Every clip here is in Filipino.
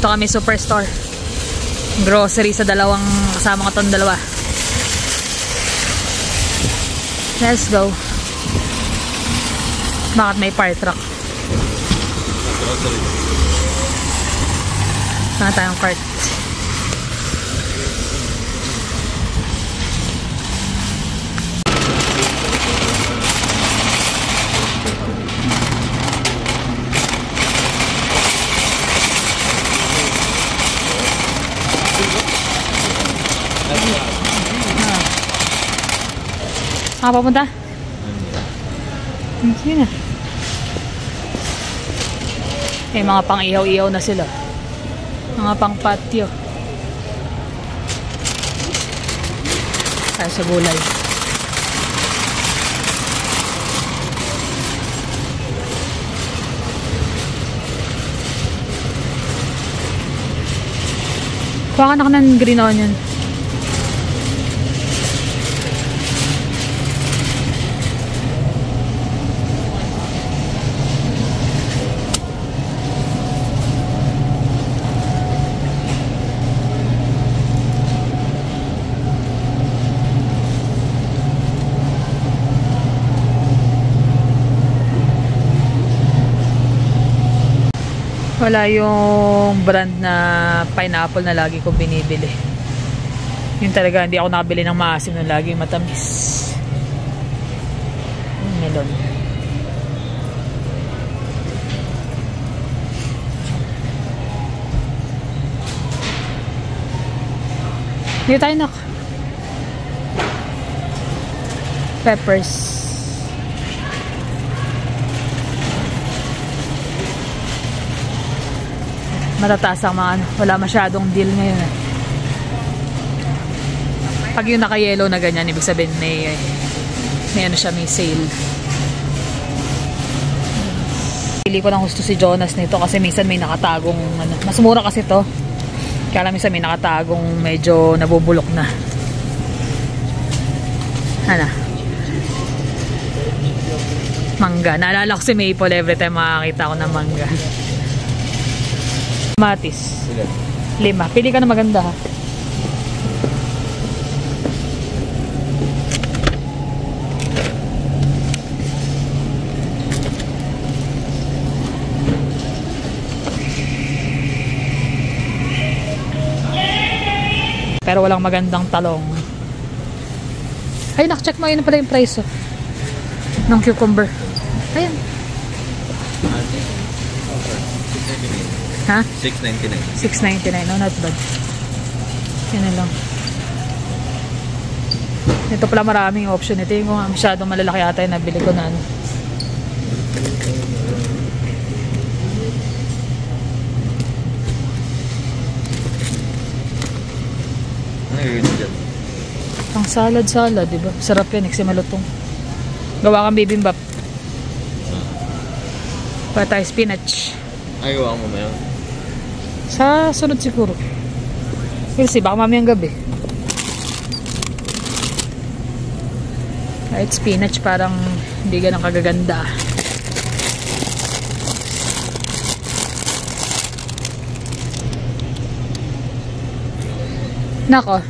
Dito kami superstore. Grocery sa dalawang kasama ko tong dalawa. Let's go. Bakit may fire truck? Saan tayong cart? Ah, papunta? Sige na. Eh, mga pang ihaw-ihaw na sila. Mga pang patio. Kaya sa gulay. Kuha ka na ka ng green onion. Wala yung brand na pineapple na lagi kong binibili. Yun talaga, hindi ako nakabili ng maasim na lagi matamis. Melon. Hindi tayo nak. Peppers. Matataas ang mga. Wala masyadong deal ngayon. Eh. Pag yung naka-yellow na ganyan, ibig sabihin may, may ano siya, may sale. Pili ko ng gusto si Jonas nito kasi minsan may nakatagong, ano, mas mura kasi to. Kaya lang minsan may nakatagong medyo nabubulok na. Ano? Mangga. Naalala ko si Maple every time makakita ko ng mangga. Matis. Ilan? Lima. Pili ka na maganda ha. Pero walang magandang talong. Ay, nak-check mo yun pala yung price oh. Ng cucumber. Ayan. Ha? 699. 6.99. No, not bad. Yan na lang. Ito pala maraming option. Ito yung kung masyadong malalaki ata yung nabili ko na ano. Ano yun dyan? Pang salad-salad, di ba? Sarap yan, kasi malutong. Gawa kang bibimbap. Pa tayo spinach. Ayaw mo mayon. Sa sunod siguro. We'll see, baka mamayang gabi. Kahit spinach parang hindi ganang kagaganda. Nako.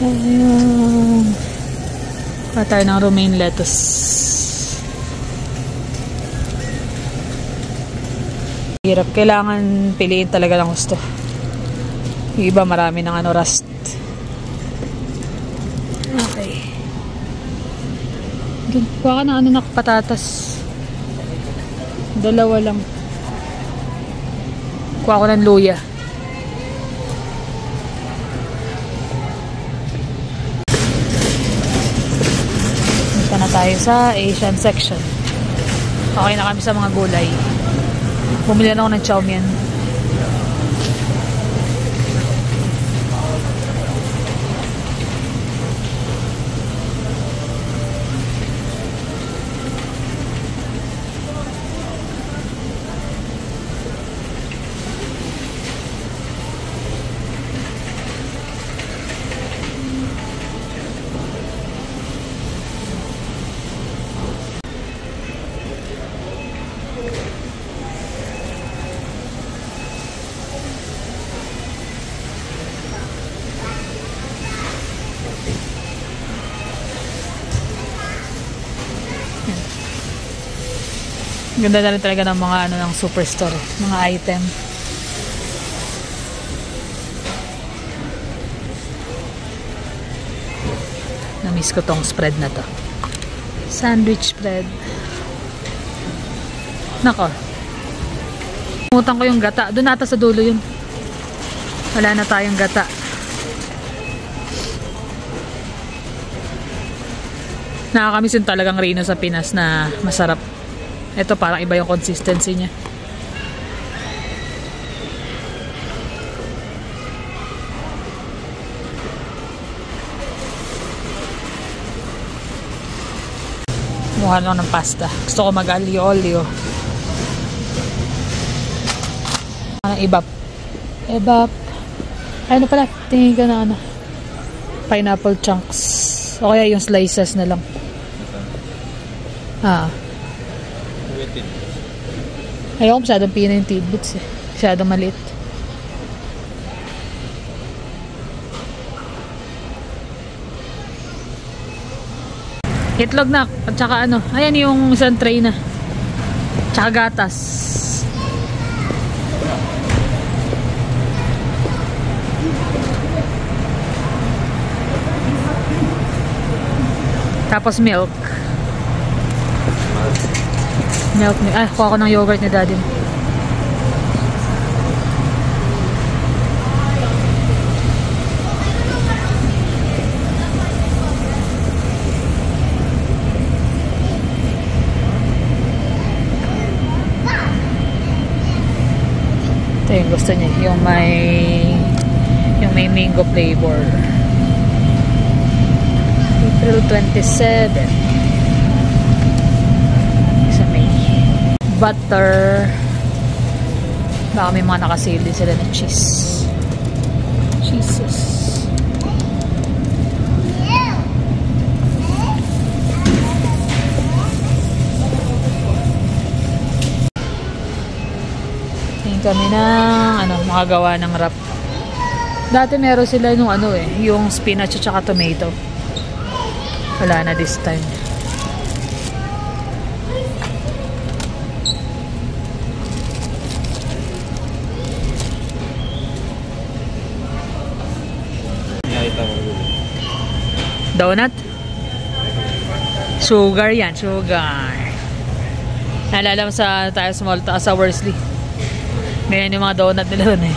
Ayun. Pa tayo ng romaine lettuce. Hirap. Kailangan piliin talaga ng gusto. Yung iba marami ng ano, rust. Okay. Kuha ka ng ano na patatas. Dalawa lang. Kuha ko ng luya. Punta na tayo sa Asian section. Okay na kami sa mga gulay. Bumili na ako ng chow mein. Ganda na rin talaga ng mga ano ng superstore, mga item. Na-miss ko tong spread na to. Sandwich spread. Nako. Utang ko yung gata. Doon nata sa dulo yun. Wala na tayong gata. Nakakamiss yung talagang Reno sa Pinas na masarap. Ito parang iba yung consistency niya. Mukha lang ng pasta. Gusto ko mag-alio-olio. Ano, ibap. Ibap. Ano pala? Tingin ka na ano. Pineapple chunks. O kaya yung slices na lang. Ah. Waited. Ayoko masyadong pina yung tidbits eh. Masyadong maliit. Itlog na. At saka ano. Ayan yung isang tray na. Tsaka gatas. Tapos milk. Milk ni Ay, kuha ko ng yogurt ni daddy. Ito yung gusto niya. Yung may yung may mango flavor. April 27. Butter. Baka may mga nakasale din sila ng cheese. Cheeses. Tingin kami ng ano, makagawa ng wrap. Dati meron sila nung ano eh, yung spinach at saka tomato. Wala na this time. Donut? Sugar yan, sugar. Naalala mo sa tayo small ta sa Worsley. Ganyan yung mga donut nila doon eh.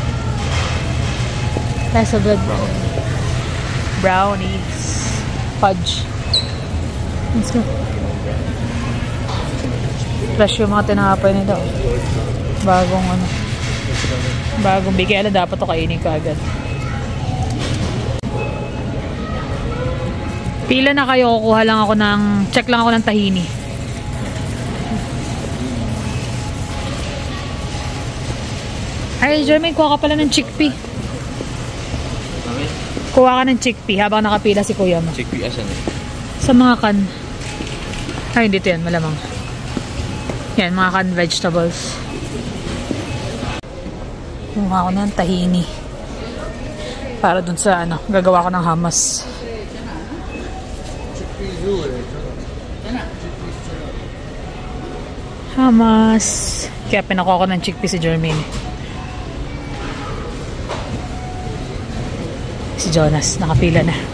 Tayo sa bread bowl. Brownies. Fudge. Let's go. Fresh yung mga tinapay nila. oh. Bagong ano. Bagong bigay. Alam, dapat to kainin ka agad. Pila na kayo, kukuha lang ako ng, check lang ako ng tahini. Ay, Jermaine, kuha ka pala ng chickpea. Kuha ka ng chickpea habang nakapila si kuya mo. Chickpea asan eh. Sa mga kan. Ay, dito yan, malamang. Yan, mga kan vegetables. Kumuha ko ng tahini. Para dun sa, ano, gagawa ko ng hamas. Hamas. Kaya pinakuha ko ng chickpea si Jermaine. Si Jonas, nakapila na.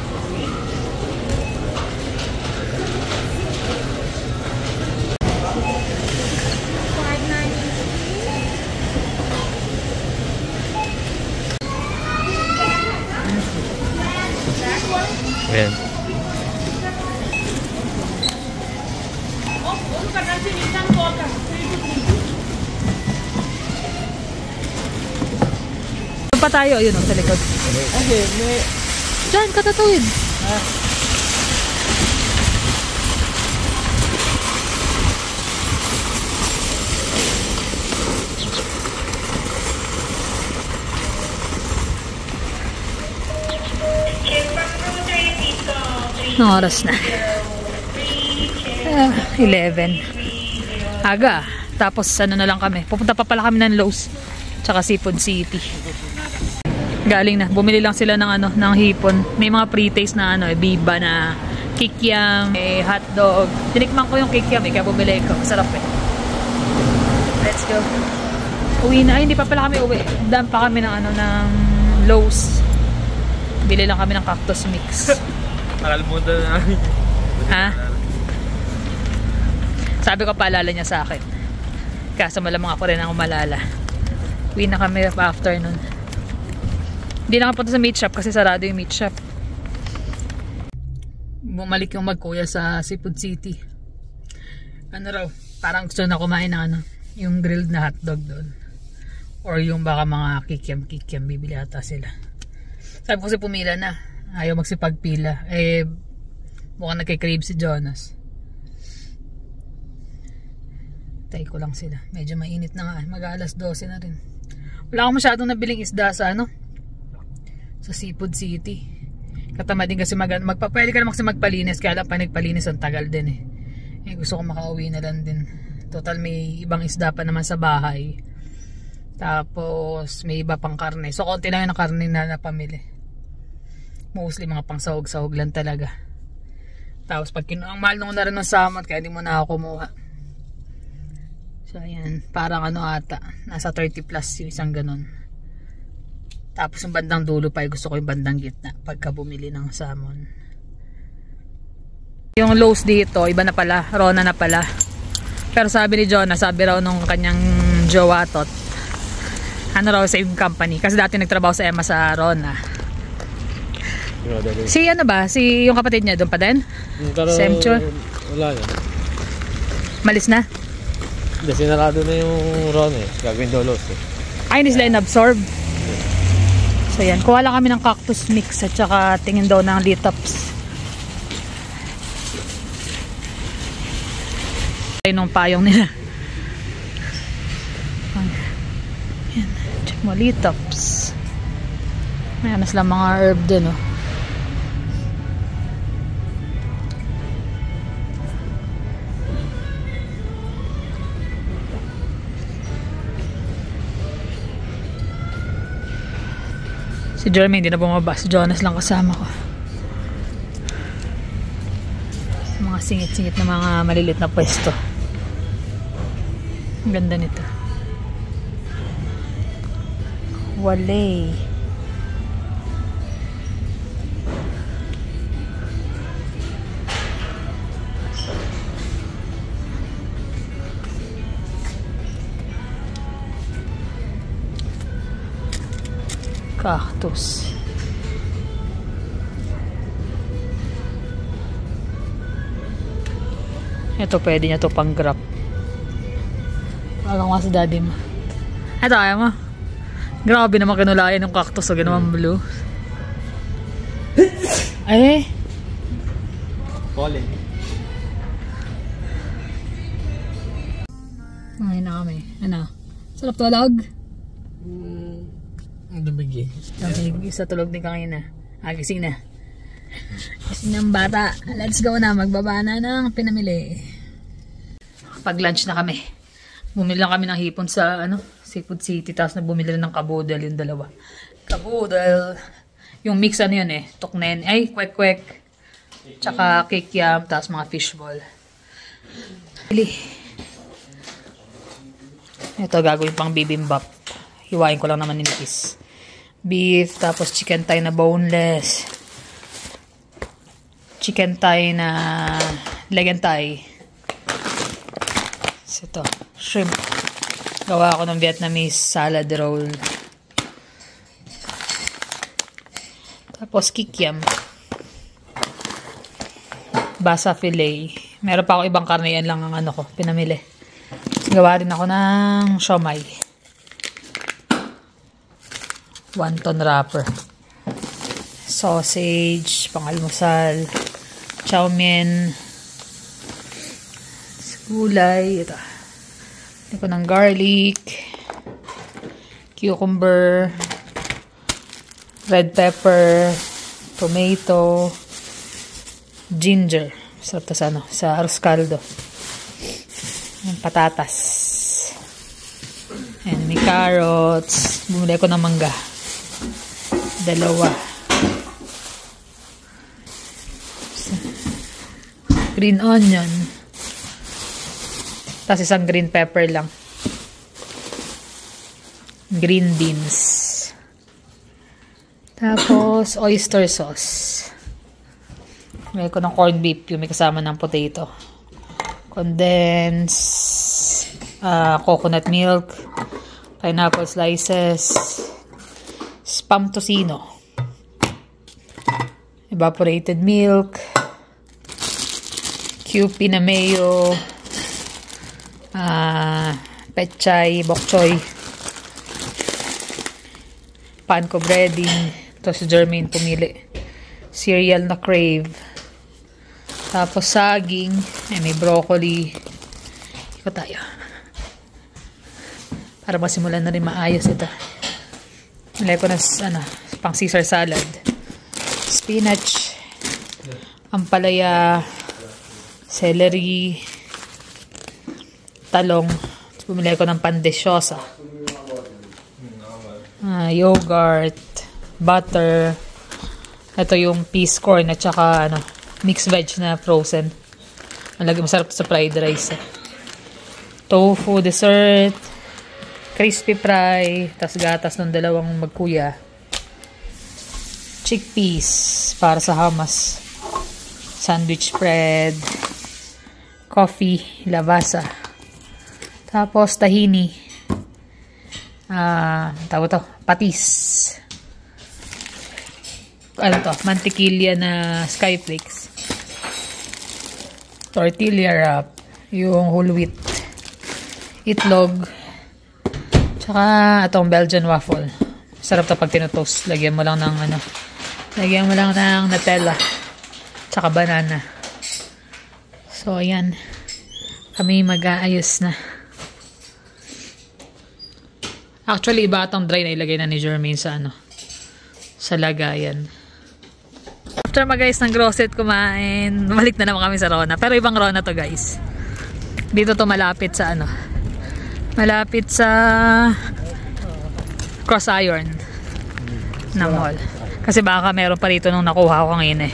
Saan pa tayo? Ayun, oh, sa likod. Okay, may... Diyan, katatawid. Anong oras na? Ah, 11. Aga. Tapos ano na lang kami. Pupunta pa pala kami ng Lowe's. Tsaka Seafood City. Galing na. Bumili lang sila ng ano, ng hipon. May mga pre-taste na ano, eh, biba na kikiam, eh, hotdog. Tinikman ko yung kikiam eh, kaya bumili ko. Masarap eh. go. Uwi na. Ay, hindi pa pala kami uwi. Daan pa kami ng ano, ng Lowe's. Bili lang kami ng cactus mix. Nakalimutan na namin. ha? Sabi ko paalala niya sa akin. Kaso malamang ako rin ang umalala. Uwi na kami after nun. Hindi na punta sa meat shop kasi sarado yung meat shop. Bumalik yung magkuya sa Seafood City. Ano raw, parang gusto na kumain ng ano, yung grilled na hotdog doon. Or yung baka mga kikiam-kikiam, bibili ata sila. Sabi ko kasi pumila na. Ayaw magsipagpila. Eh, mukhang nagkikrave si Jonas. Tay ko lang sila. Medyo mainit na nga. Mag-alas 12 na rin. Wala akong masyadong nabiling isda sa ano, sa Seafood City. Katama din kasi mag, magpa, ka naman kasi magpalinis kaya lang pa nagpalinis ang tagal din eh. eh gusto ko makauwi na lang din. Total may ibang isda pa naman sa bahay. Tapos may iba pang karne. So konti lang yung karne na napamili. Mostly mga pang sahog-sahog lang talaga. Tapos pag kinu ang mahal nung na rin ng samot kaya hindi mo na ako kumuha. So ayan, parang ano ata, nasa 30 plus yung isang ganun. Tapos yung bandang dulo pa, gusto ko yung bandang gitna pagka bumili ng salmon. Yung Lowe's dito, iba na pala, Rona na pala. Pero sabi ni Jonah, sabi raw nung kanyang jowa tot, ano raw, same company. Kasi dati nagtrabaho sa Emma sa Rona. Si ano ba, si yung kapatid niya doon pa din? Pero, Semchur? Wala na. Malis na? Hindi, sinarado na yung Ron eh. Gagawin dolos eh. Ay, hindi sila in-absorb. So yan, kuha lang kami ng cactus mix at saka tingin daw ng litops. Ay nung payong nila. Yan, check mo litops. Mayroon na silang mga herb dun oh. Si Jeremy hindi na bumaba. Si Jonas lang kasama ko. Mga singit-singit na mga malilit na pwesto. Ang ganda nito. Wale. Cactus. Ito pwede niya to pang grab. Parang nga sa daddy mo. Ito ayaw mo. Grabe naman kinulayan ng cactus o ginawan blue. Ay, Calling. Ay na kami. Ano? Sarap tulog? Mm, ang dumig eh. Sabi, sa tulog din kanina. Ah, gising na. Gising ng bata. Let's go na. Magbaba na ng pinamili. Pag lunch na kami. Bumili lang kami ng hipon sa ano, Seafood City. Tapos na bumili ng kabudel yung dalawa. Kabudel. Yung mix ano yun eh. Tuknen. Ay, kwek-kwek. Tsaka kikiam. Tapos mga fishball. Bili. Ito gagawin pang bibimbap. Hiwain ko lang naman ninipis. Beef, tapos chicken thigh na boneless. Chicken thigh na leg and thigh. Tapos ito, shrimp. Gawa ako ng Vietnamese salad roll. Tapos kikiam. Basa filet. Meron pa ako ibang karne, yan lang ang ano ko, pinamili. Gawa rin ako ng siomay. Wonton wrapper. Sausage, pangalmusal, chow mein, gulay, ito. Ito ko ng garlic, cucumber, red pepper, tomato, ginger. Sarap to sa ano, sa arroz caldo. Yung patatas. Ayan, may carrots. Bumili ako ng mangga. Dalawa. Green onion. Tapos isang green pepper lang. green beans. Tapos, oyster sauce. May ko ng corned beef yung may kasama ng potato. Condensed ah, coconut milk, pineapple slices, spam tocino, evaporated milk, Kewpie na mayo, ah, pechay, bok choy, panko breading, ito si Jermaine pumili, cereal na crave, tapos saging, ay may broccoli, iko tayo. Para masimulan na rin maayos ito. Nilagay ko na ano, pang Caesar salad. Spinach, ampalaya, celery, talong. Tapos ko ng pandesyosa. Ah, yogurt, butter. Ito yung peas corn at saka ano, mixed veg na frozen. Malagi masarap sa fried rice. eh. Tofu dessert, crispy fry, tas gatas ng dalawang magkuya. Chickpeas para sa hamas. Sandwich bread. Coffee, labasa. Tapos tahini. Ah, tawag to, patis. Ano to, mantikilya na skyflakes. Tortilla wrap, yung whole wheat. Itlog, Tsaka itong Belgian waffle. Sarap to pag tinutoast. Lagyan mo lang ng ano. Lagyan mo lang ng Nutella. Tsaka banana. So, ayan. Kami mag-aayos na. Actually, iba itong dry na ilagay na ni Jermaine sa ano. Sa lagayan. After mag-guys ng grocery kumain, balik na naman kami sa Rona. Pero ibang Rona to guys. Dito to malapit sa ano. Malapit sa Cross Iron na mall. Kasi baka meron pa rito nung nakuha ko ngayon eh.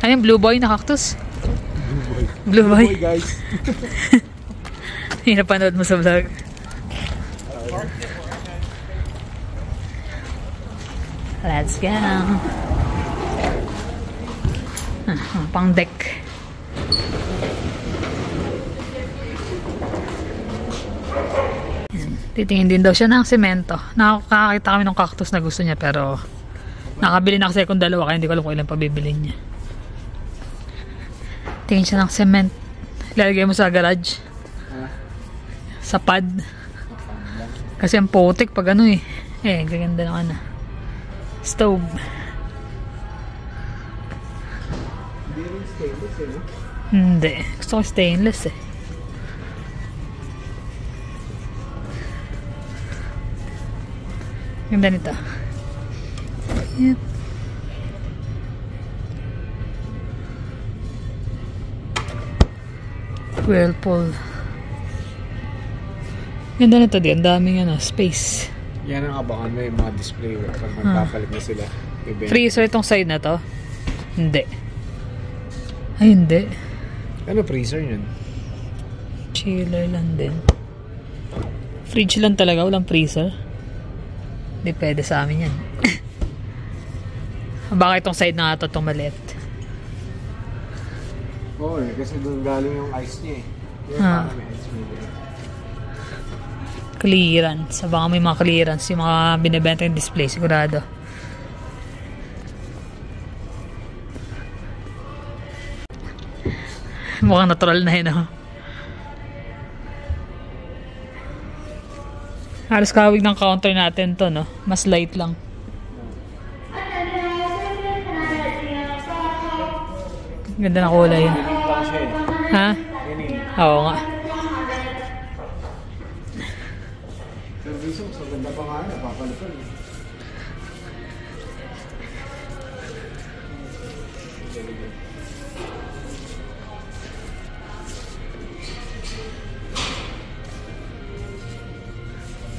Ano yung Blue Boy na cactus? Blue Boy. Boy guys. Yung napanood mo sa vlog. Let's go. Ah, pang deck. Yan. Titingin din daw siya ng semento. Nakakakita kami ng cactus na gusto niya pero nakabili na kasi akong dalawa kaya hindi ko alam kung ilan pabibilin niya. Tingin siya ng cement. Lalagay mo sa garage. Sa pad. Kasi ang putik pag ano eh. Eh, gaganda ng ano. Stove. Hindi. Gusto ko stainless eh. Ganda nito. Yep. Whirlpool. Ganda nito din. Ang daming ano, space. Yan ang abangan mo yung mga display pag magpapalit na sila. Ibenta. Freezer itong side na to? Hindi. Ay, hindi. Ano freezer yun? Chiller lang din. Fridge lang talaga, walang freezer. Hindi pwede sa amin yan. Baka itong side na ito itong maliit. Oo eh, kasi doon galing yung ice niya eh. Yung Ah. ice eh. Clearance. Baka may mga clearance yung mga binibenta yung display, sigurado. Mukhang natural na yun, oh. Halos kawig ng counter natin to, no? Mas light lang. Ganda na kulay. Eh. Ha? Eh. Oo nga.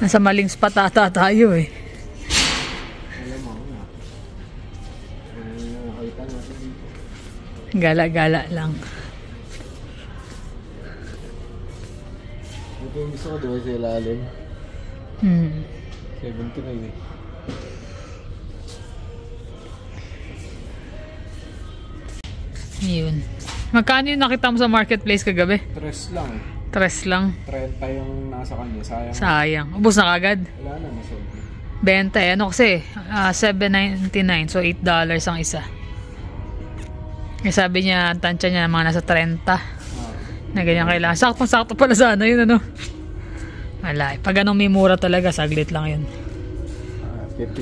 Nasa maling spot ata tayo eh. Gala-gala lang. Ito yung gusto ko doon sa ilalim. Hmm. 79 eh. Yun. Magkano yung nakita mo sa marketplace kagabi? Tres lang. Tres lang. 30 yung nasa kanya. Sayang. Sayang. Ubus na kagad. Wala na, masold. 20. Ano kasi? ah, 7.99. So, 8 dollars ang isa. Eh, sabi niya, ang tansya niya mga nasa 30. Ah, Na ganyan kailangan. Sakto-sakto pala sana yun, ano? Wala. eh. Pag anong may mura talaga, saglit lang yun. ah, 50%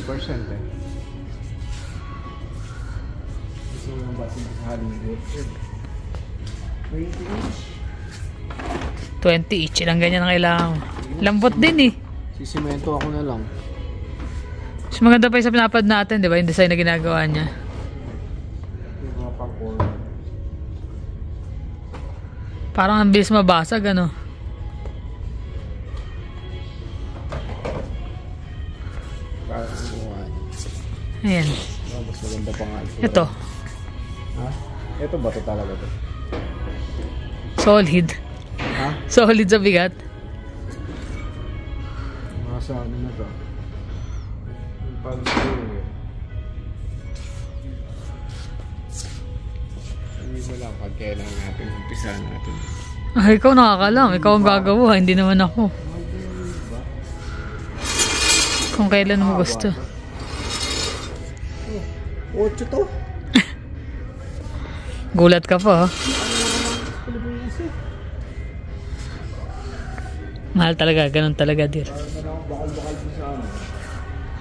eh. Gusto mo yung batin sa Hollywood. 20 inch. 20 each. Ilang ganyan ang kailangan. Lambot din eh. Sisimento ako na lang. Mas maganda pa yung sa pinapad natin, di ba? Yung design na ginagawa niya. Parang ang bilis mabasag, ano? Ayan. Oh, mas maganda pa nga. Ito. Ha? Ito ba ito talaga to? Solid. Ha? Solid sa bigat. Mga sa ano na to? Pag screw. Hindi mo lang pag kailan natin umpisa natin. Ay, ikaw nakakalam. Ikaw ang gagawa. Hindi naman ako. Kung kailan mo gusto. Ocho to? Gulat ka pa, ha? Eh. Mahal talaga. Ganun talaga, dear. Parang na lang bakal-bakal po sa ano.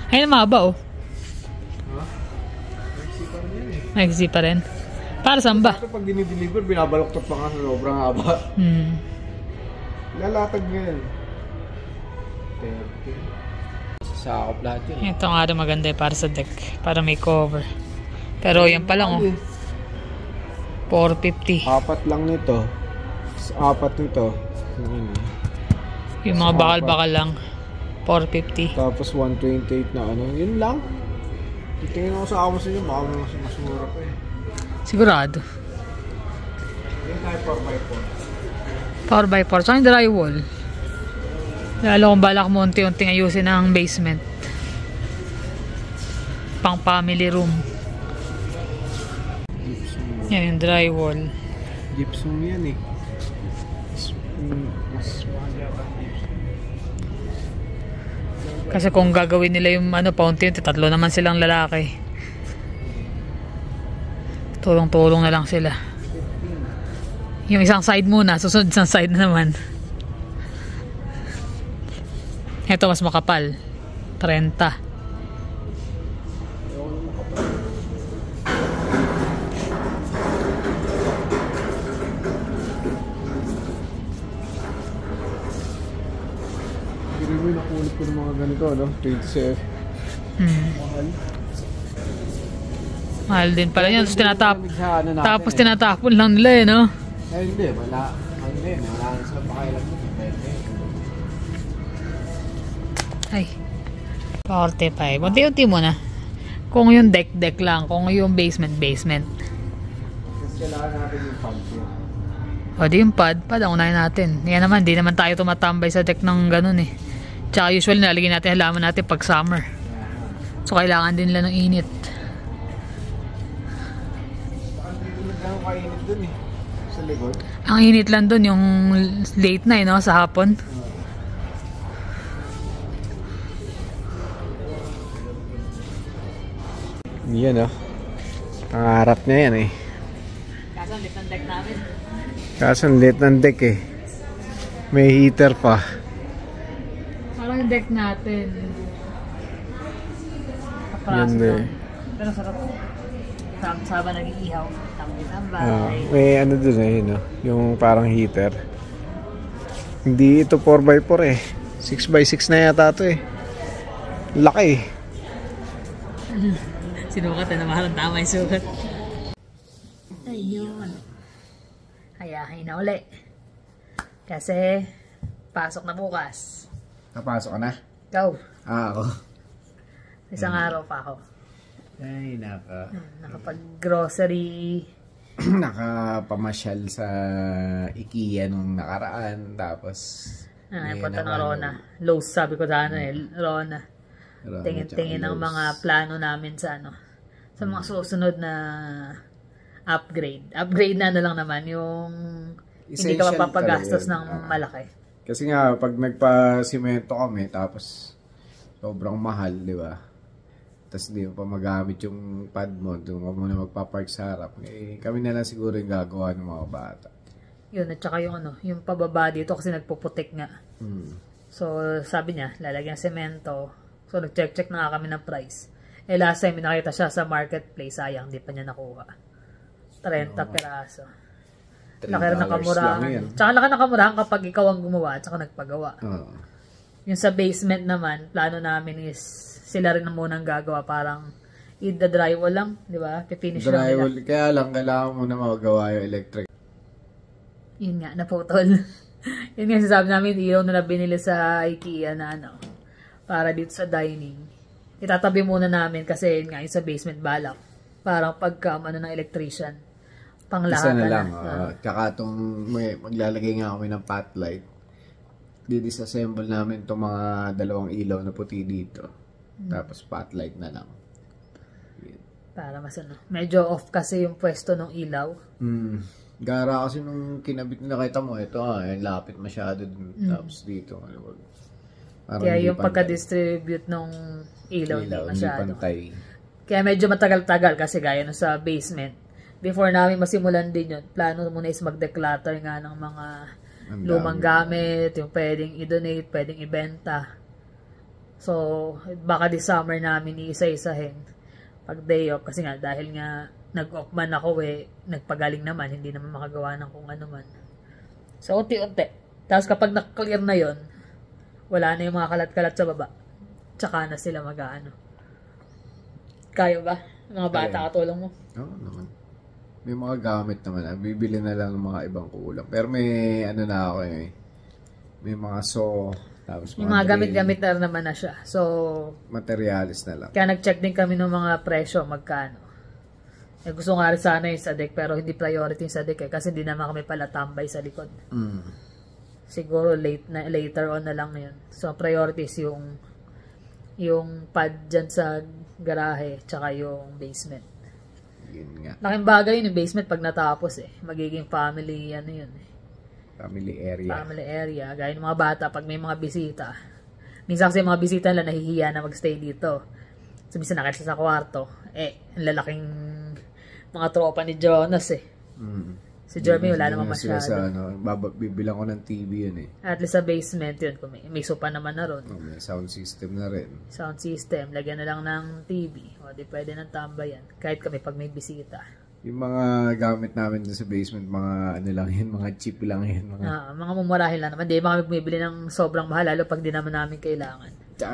Ay, namaba, oh. Eh. Maiksi pa rin. Para saan ba? Ito pag dinideliver, binabaloktot pa nga sa sobrang haba. Hmm. Lalatag nga yan. Sakop lahat yun. Ito nga rin maganda eh, para sa deck. Para may cover. Pero yan pa lang, oh. 450. Apat lang nito. Apat nito. Yun eh. Yung mga bakal-bakal lang. 450. Tapos 128 na ano. Yun lang. Titingin ako sa amos nyo. Baka mas, mas mura pa eh. Sigurado. Yung tayo 4x4. 4x4. Saka yung drywall. Lalo kung balak mo unti-unting ayusin ang basement. Pang family room. Gypsum. Yan yung drywall. Gypsum yan eh. Mm, Kasi kung gagawin nila yung ano, paunti-unti, tatlo naman silang lalaki. Tulong-tulong na lang sila. Yung isang side muna, susunod isang side na naman. Ito mas makapal. 30. Ganito, ano? 27. Hmm. Mahal. Mahal din pala yan. Tapos, tinatap ano tapos eh. tinatapon lang nila eh, no? Eh, hindi. Wala. Ano din. Wala na sa pakailan mo. Ay. 45. Unti-unti muna. Kung yung deck-deck lang. Kung yung basement-basement. Kasi kailangan natin yung pump yun. O di yung pad, pad ang unahin natin. Yan naman, di naman tayo tumatambay sa deck ng ganun eh. Tsaka usually nalagyan natin halaman natin pag summer. So kailangan din nila ng init. Ang init lang dun yung late na eh, no? Sa hapon. Yan oh. Pangarap niya yan eh. Kaso ang ng deck namin. Kaso ang lit ng deck eh. May heater pa. Yung deck natin. Yan Kapraso eh. Pero sarap. Sarap saba nag-iihaw. Tambay-tambay. Ah, may ano dun eh, no? yung parang heater. Hindi ito 4x4 eh. 6x6 na yata ito eh. Laki eh. Sinukat na mahal ang tama yung sukat. Ayun. Hayahin na uli. Kasi, pasok na bukas. Napasok ka na? Go. Ah, ako. Isang araw pa ako. Ay, naka. Nakapag-grocery. Nakapamasyal sa IKEA nung nakaraan. Tapos, Ah, punta ng Rona. Lowe's sabi ko sana eh. Rona. Marami, tingin-tingin tsaka ng lows. mga plano namin sa ano sa mga susunod na upgrade. Upgrade na ano lang naman yung hindi ka mapapagastos ng. Ah. malaki. Kasi nga, pag nagpa-simento kami, tapos sobrang mahal, di ba? Tapos di mo pa magamit yung pad mo, doon ka muna magpa-park sa harap. Eh, kami na lang siguro yung gagawa ng mga bata. Yun, at saka yung ano, yung pababa dito kasi nagpuputik nga. Hmm. So, sabi niya, lalagyan semento. So, nag-check-check na nga kami ng price. Eh, last time, nakita siya sa marketplace. Sayang, di pa niya nakuha. 30 peraso. Laki rin $3 nakamurahan. lang yan. Tsaka laki kapag ikaw ang gumawa at saka nagpagawa. Oo. Yung sa basement naman, plano namin is sila rin ang munang gagawa. Parang i the drywall lang, di ba? Pipinish lang nila. Drywall, kaya lang, kailangan mo na magawa yung electric. Yun nga, naputol. Yun nga, sasabi namin, ilaw na na binili sa IKEA na ano, para dito sa dining. Itatabi muna namin kasi yun nga, yung sa basement balak. Parang pagka, ano ng electrician. Pang lahat Isa na lang. Ah. Uh, tsaka itong, may, maglalagay nga kami ng pot light. Didisassemble namin itong mga dalawang ilaw na puti dito. Hmm. Tapos pot light na lang. Para mas ano. Medyo off kasi yung pwesto ng ilaw. Hmm. Gara kasi nung kinabit na kita mo, ito ah, lapit masyado dun. Tapos dito. Ano, ba? Parang. Kaya yung pagka-distribute ng ilaw, Ilaw, hindi masyado. pantay. Kaya medyo matagal-tagal kasi gaya nung sa basement. Before namin masimulan din yun, plano muna is mag-declutter nga ng mga Ang lumang gamit, yung pwedeng i-donate, pwedeng ibenta. So, baka this summer namin iisa-isahin pag day off. Kasi nga, dahil nga nag-off man ako eh, nagpagaling naman, hindi naman makagawa ng kung ano man. So, unti-unti. Tapos kapag na-clear na yon wala na yung mga kalat-kalat sa baba. Tsaka na sila mag-ano. Kaya ba? Mga bata katulong mo. Oo naman. May mga gamit naman. ah. Bibili na lang ng mga ibang kulang. Pero may ano na ako eh. May mga saw. Tapos mga drill, gamit-gamit na naman na siya. So, Materialis na lang. Kaya nag-check din kami ng mga presyo, magkano. Eh, gusto nga rin sana yung sa deck, pero hindi priority yung sa deck eh, kasi hindi naman kami pala tambay sa likod. Mm. Siguro late na, later on na lang yun. So, priority is yung yung pad dyan sa garahe, tsaka yung basement. Yun nga. Laking bagay yun yung basement pag natapos eh. Magiging family, ano yun eh. Family area. Family area. Gaya ng mga bata, pag may mga bisita. Minsan kasi yung mga bisita nila nahihiya na magstay dito. So, minsan nakita sa kwarto. Eh, ang lalaking mga tropa ni Jonas eh. Mm. Si Jeremy, wala naman masyado. Sa, ano, baba, bibilang ko ng TV yun eh. At least sa basement yun, kung may, may sopa naman na ron. Oh, may sound system na rin. Sound system, lagyan na lang ng TV. O, di pwede ng tambayan. Kahit kami pag may bisita. Yung mga gamit namin sa basement, mga ano lang yun, mga cheap lang yun. Mga, Ah, mga mumurahin lang naman. Di ba kami bumibili ng sobrang mahal, lalo pag di naman namin kailangan. Tsaka,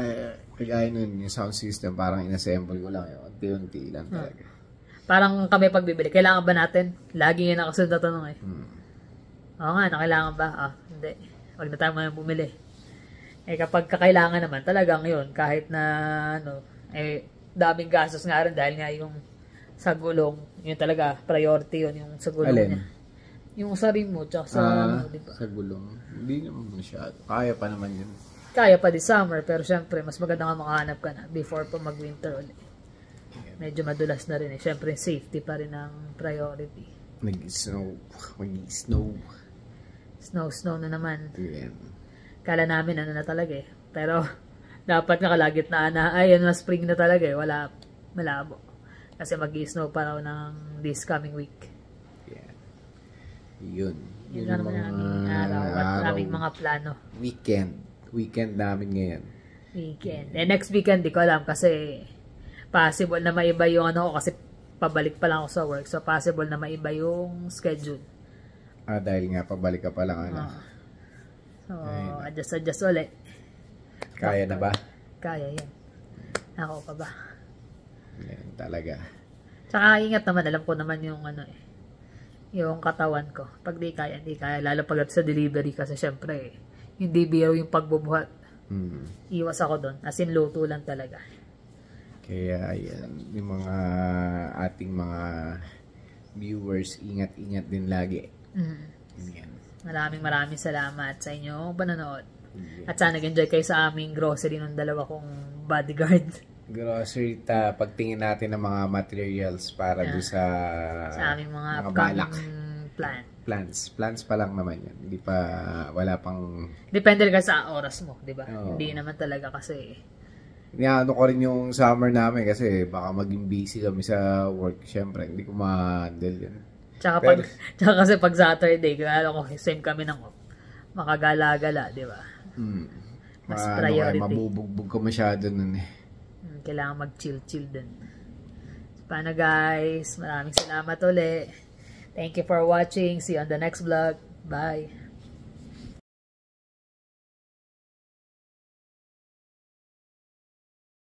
kagaya nun, yung sound system, parang inassemble ko lang yun. Unti-unti lang Ah. Parang kami pag bibili, kailangan ba natin? Lagi nga nakasunod na tanong eh. Hmm. Oo nga, na kailangan ba? Ah, hindi. Huwag na tayo ngayon bumili. Eh kapag kakailangan naman, talagang yun, kahit na, ano, eh, daming gastos nga rin dahil nga yung sa gulong, yun talaga, priority yun, yung sa gulong Alin? niya. Yung sa remote, tsaka sa, Ah, ano, di ba? sa gulong. Hindi naman masyado. Kaya pa naman yun. Kaya pa di summer, pero syempre, mas maganda nga makahanap ka na before pa mag-winter ulit. Medyo madulas na rin eh. Syempre, safety pa rin ang priority. Nag-snow. Mag-snow. Snow, snow na naman. Yan. Kala namin ano na talaga eh. Pero dapat nga kalagitnaan na, ay ano na spring na talaga eh. Wala, malabo. Kasi mag snow pa raw ng this coming week. Yan. Yun. Yun Yun ang mga araw at araw. aming mga plano. Weekend. Weekend namin ngayon. Weekend. Eh, next weekend, di ko alam kasi possible na maiba yung ano ko kasi pabalik pa lang ako sa work. So, possible na maiba yung schedule. Ah, dahil nga pabalik ka pa lang. Ano. Ah. So, adjust-adjust ulit. Kaya na ba? Kaya yan. Ako pa ba? Yan talaga. Tsaka ingat naman, alam ko naman yung ano eh, yung katawan ko. Pag di kaya, di kaya. Lalo pag sa delivery kasi syempre, hindi biro yung pagbubuhat. Hmm. Iwas ako doon. As in, luto lang talaga. Kaya yan, yung mga ating mga viewers, ingat-ingat din lagi. Mm. Maraming maraming salamat sa inyong panonood. At sana nag-enjoy kayo sa aming grocery ng dalawa kong bodyguard. Grocery, ta, pagtingin natin ng mga materials para doon sa, Sa aming mga, mga balak. plan. Plants. Plants pa lang naman yan. Hindi pa, wala pang Depende ka sa oras mo, di ba? Oo. Hindi naman talaga kasi Inaano ko rin yung summer namin kasi baka maging busy kami sa work. Siyempre, hindi ko ma-handle yun. Tsaka, pag, Pero- tsaka kasi pag Saturday, kaya ko, same kami ng. Makagala-gala, di ba? Hmm. Mas Ma- ano ka, priority. mabubugbog ka masyado nun eh. Hmm, Kailangan mag-chill-chill din. Paano guys? Maraming salamat uli. Thank you for watching. See you on the next vlog. Bye.